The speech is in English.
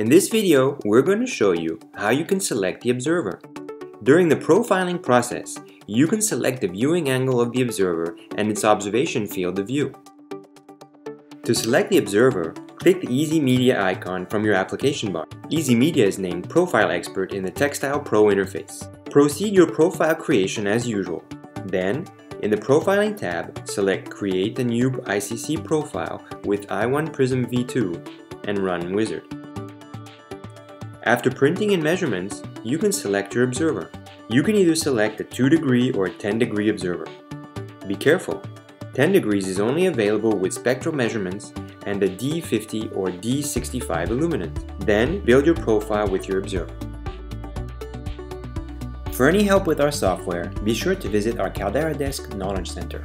In this video, we're going to show you how you can select the observer. During the profiling process, you can select the viewing angle of the observer and its observation field of view. To select the observer, click the Easy Media icon from your application bar. Easy Media is named Profile Expert in the Textile Pro interface. Proceed your profile creation as usual. Then, in the Profiling tab, select Create a new ICC profile with i1 Prism V2 and run Wizard. After printing in measurements, you can select your observer. You can either select a 2 degree or a 10 degree observer. Be careful, 10 degrees is only available with spectral measurements and a D50 or D65 illuminant. Then build your profile with your observer. For any help with our software, be sure to visit our Caldera Desk Knowledge Center.